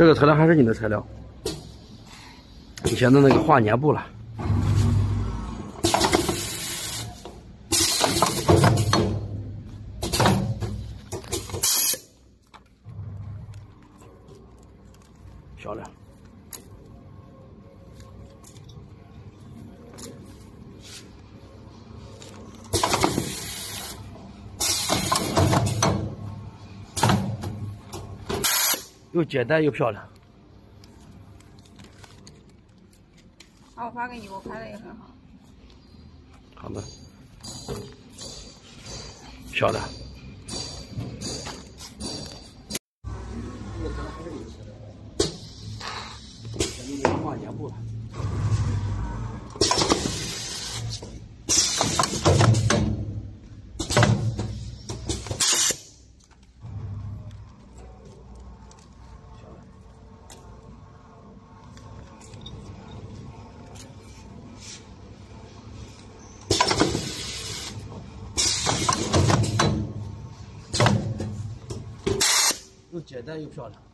这个材料还是你的材料，以前的那个化粘布了。漂亮。又简单又漂亮。好，我发给你，我拍的也很好。好的，漂亮。又简单又漂亮。